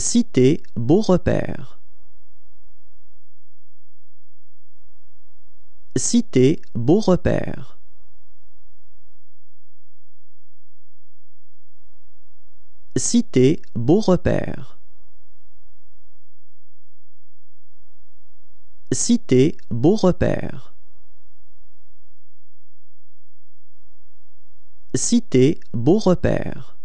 Cité Beau Repère. Cité Beau Repère. Cité Beau Repère. Cité Beau Repère. Cité Beau Repère.